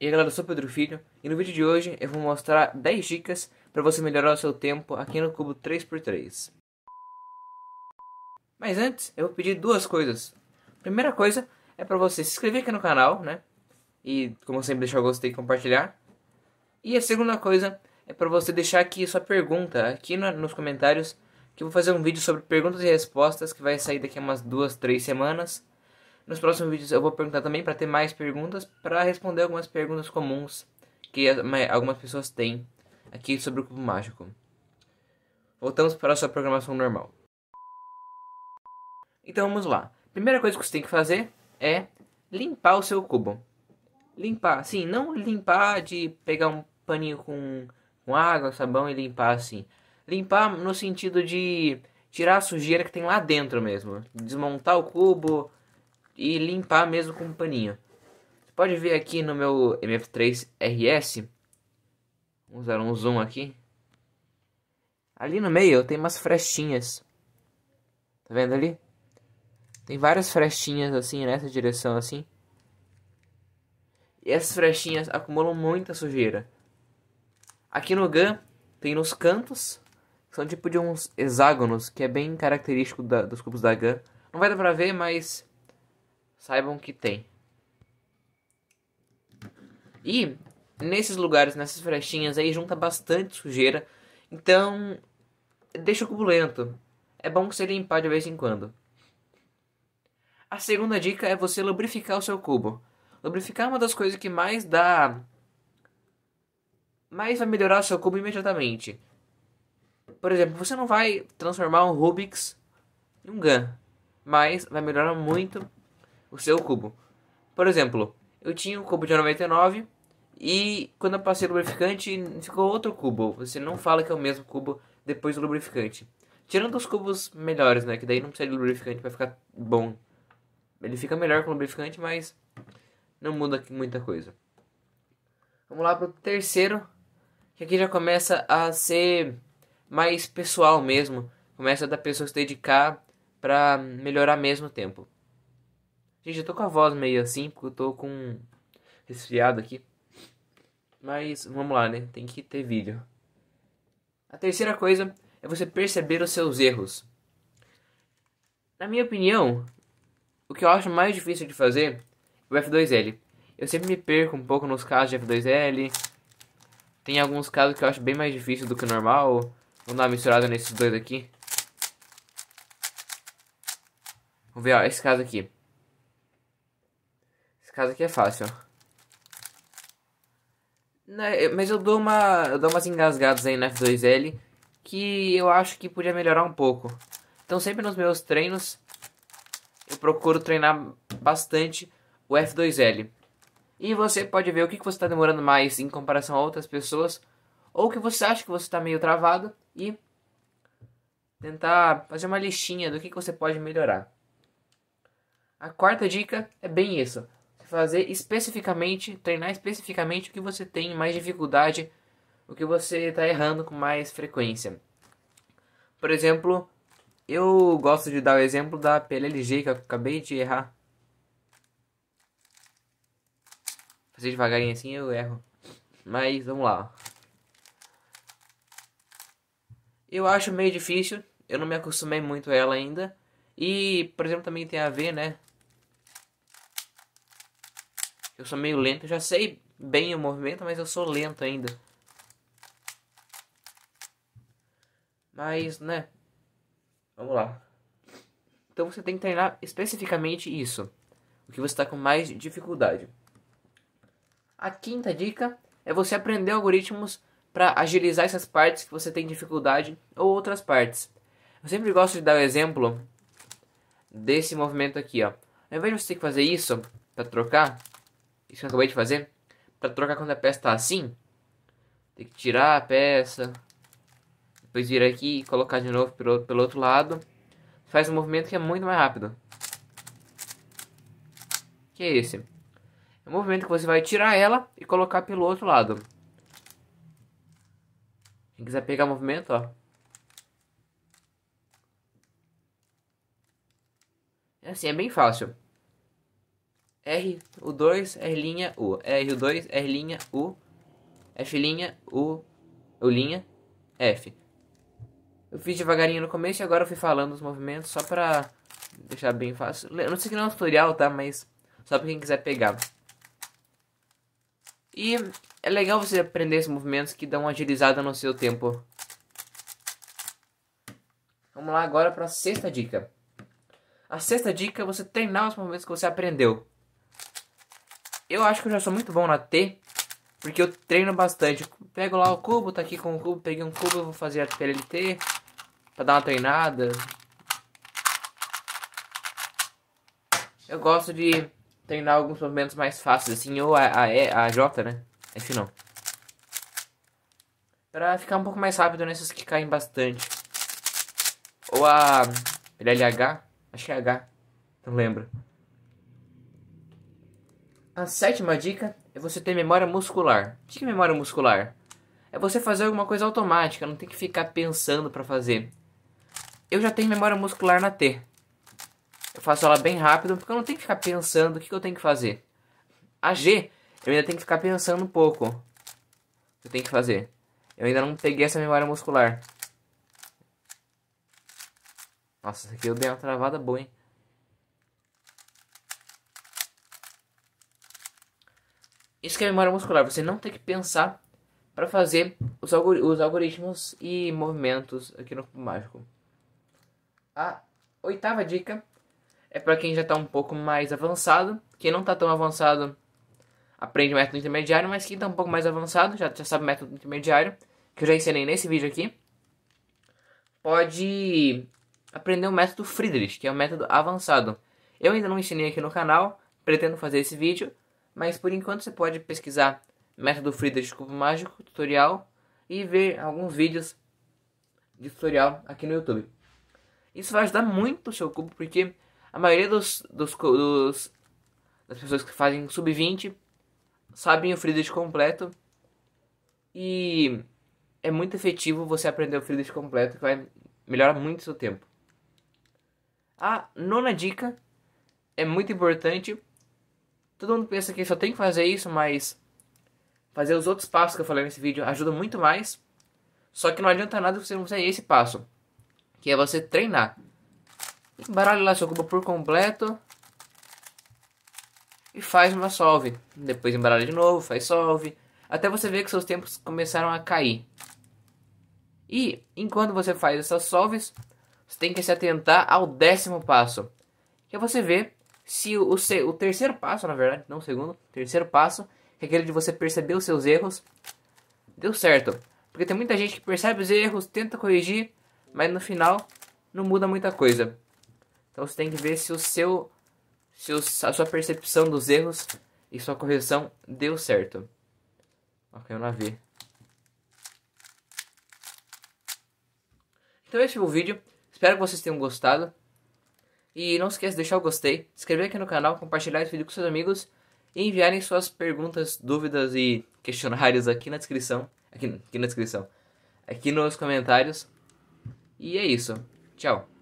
E aí galera, eu sou Pedro Filho e no vídeo de hoje eu vou mostrar 10 dicas para você melhorar o seu tempo aqui no cubo 3x3. Mas antes, eu vou pedir duas coisas. Primeira coisa é para você se inscrever aqui no canal, né? E como sempre deixar o gostei e compartilhar. E a segunda coisa é para você deixar aqui sua pergunta aqui no, nos comentários que eu vou fazer um vídeo sobre perguntas e respostas que vai sair daqui a umas duas, três semanas. Nos próximos vídeos eu vou perguntar também para ter mais perguntas, para responder algumas perguntas comuns que algumas pessoas têm aqui sobre o cubo mágico. Voltamos para a sua programação normal. Então vamos lá. Primeira coisa que você tem que fazer é limpar o seu cubo. Limpar, sim, não limpar de pegar um paninho com, com água, sabão e limpar assim. Limpar no sentido de tirar a sujeira que tem lá dentro mesmo. Desmontar o cubo, e limpar mesmo com um paninho. Você pode ver aqui no meu MF3 RS, vamos dar um zoom aqui. Ali no meio tem umas frestinhas. Tá vendo ali? Tem várias frestinhas assim nessa direção assim. E essas frestinhas acumulam muita sujeira. Aqui no GAN tem nos cantos, são tipo de uns hexágonos, que é bem característico da, dos cubos da GAN. Não vai dar pra ver, mas saibam que tem. E nesses lugares, nessas frestinhas aí, junta bastante sujeira. Então, deixa o cubo lento. É bom você limpar de vez em quando. A segunda dica é você lubrificar o seu cubo. Lubrificar é uma das coisas que mais dá. Mais vai melhorar o seu cubo imediatamente. Por exemplo, você não vai transformar um Rubik's em um Gun, mas vai melhorar muito o seu cubo. Por exemplo, eu tinha um cubo de 99 e quando eu passei o lubrificante ficou outro cubo. Você não fala que é o mesmo cubo depois do lubrificante. Tirando os cubos melhores, né? Que daí não precisa de lubrificante para ficar bom. Ele fica melhor com lubrificante, mas não muda muita coisa. Vamos lá pro terceiro, que aqui já começa a ser mais pessoal mesmo. Começa da pessoa se dedicar para melhorar mesmo o tempo. Gente, eu tô com a voz meio assim, porque eu tô com resfriado aqui. Mas vamos lá, né? Tem que ter vídeo. A terceira coisa é você perceber os seus erros. Na minha opinião, o que eu acho mais difícil de fazer é o F2L. Eu sempre me perco um pouco nos casos de F2L. Tem alguns casos que eu acho bem mais difícil do que o normal. Vamos dar uma misturada nesses dois aqui. Vamos ver, ó, esse caso aqui caso aqui é fácil, né, Mas eu dou, uma, eu dou umas engasgadas aí no F2L que eu acho que podia melhorar um pouco. Então sempre nos meus treinos eu procuro treinar bastante o F2L. E você pode ver o que, você está demorando mais em comparação a outras pessoas. Ou que você acha que você está meio travado. E tentar fazer uma listinha do que você pode melhorar. A quarta dica é bem isso fazer especificamente, treinar especificamente o que você tem mais dificuldade, o que você está errando com mais frequência. Por exemplo, eu gosto de dar o exemplo da PLLG que eu acabei de errar. Fazer devagarinho assim eu erro. Mas vamos lá. Eu acho meio difícil, eu não me acostumei muito a ela ainda. E, por exemplo, também tem a ver, né, eu sou meio lento, eu já sei bem o movimento, mas eu sou lento ainda. Mas, né? Vamos lá. Então você tem que treinar especificamente isso. O que você está com mais dificuldade. A quinta dica é você aprender algoritmos para agilizar essas partes que você tem dificuldade ou outras partes. Eu sempre gosto de dar o exemplo desse movimento aqui, ó. Ao invés de você ter que fazer isso para trocar, isso que eu acabei de fazer. Pra trocar quando a peça tá assim. Tem que tirar a peça. Depois vir aqui e colocar de novo pelo, pelo outro lado. Faz um movimento que é muito mais rápido. Que é esse. É um movimento que você vai tirar ela e colocar pelo outro lado. Quem quiser pegar o movimento, ó. É assim, é bem fácil. R, U2, R', U. R2, R', U. F', U. U', F. Eu fiz devagarinho no começo e agora eu fui falando os movimentos só pra deixar bem fácil. Eu não sei que não é um tutorial, tá? Mas só pra quem quiser pegar. E é legal você aprender esses movimentos que dão uma agilizada no seu tempo. Vamos lá agora para a sexta dica. A sexta dica é você treinar os movimentos que você aprendeu. Eu acho que eu já sou muito bom na T, porque eu treino bastante. pego lá o cubo, tá aqui com o cubo, peguei um cubo, eu vou fazer a PLT para dar uma treinada. Eu gosto de treinar alguns movimentos mais fáceis, assim, ou a, a, e, a J, né? F não. Pra ficar um pouco mais rápido nesses que caem bastante. Ou a LH, acho que é H, não lembro. A sétima dica é você ter memória muscular. O que é memória muscular? É você fazer alguma coisa automática, não tem que ficar pensando para fazer. Eu já tenho memória muscular na T. Eu faço ela bem rápido, porque eu não tenho que ficar pensando o que, eu tenho que fazer. A G, eu ainda tenho que ficar pensando um pouco. O que eu tenho que fazer. Eu ainda não peguei essa memória muscular. Nossa, isso aqui eu dei uma travada boa, hein? Isso que é memória muscular, você não tem que pensar para fazer os, os, algoritmos e movimentos aqui no Cubo Mágico. A oitava dica é para quem já está um pouco mais avançado. Quem não está tão avançado aprende o método intermediário, mas quem está um pouco mais avançado, já, já sabe o método intermediário, que eu já ensinei nesse vídeo aqui, pode aprender o método Friedrich, que é o método avançado. Eu ainda não ensinei aqui no canal, pretendo fazer esse vídeo, mas por enquanto você pode pesquisar método Friedrich Cubo Mágico, tutorial, e ver alguns vídeos de tutorial aqui no YouTube. Isso vai ajudar muito o seu cubo, porque a maioria dos, dos, dos das pessoas que fazem sub-20 sabem o Friedrich completo, e é muito efetivo você aprender o Friedrich completo, que vai melhorar muito o seu tempo. A nona dica é muito importante. Todo mundo pensa que só tem que fazer isso, mas fazer os outros passos que eu falei nesse vídeo ajuda muito mais. Só que não adianta nada você não fazer esse passo, que é você treinar. Embaralhe lá seu cubo por completo e faz uma solve. Depois embaralha de novo, faz solve, até você ver que seus tempos começaram a cair. E enquanto você faz essas solves, você tem que se atentar ao décimo passo. Que é você ver se o, o, o terceiro passo, na verdade, não o segundo, terceiro passo, que é aquele de você perceber os seus erros, deu certo. Porque tem muita gente que percebe os erros, tenta corrigir, mas no final não muda muita coisa. Então você tem que ver se o seu se a sua percepção dos erros e sua correção deu certo. Ok, eu não vi. Então esse foi o vídeo. Espero que vocês tenham gostado. E não esqueça de deixar o gostei, se inscrever aqui no canal, compartilhar esse vídeo com seus amigos e enviarem suas perguntas, dúvidas e questionários aqui na descrição. Aqui, aqui na descrição. Aqui nos comentários. E é isso. Tchau.